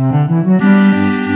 Música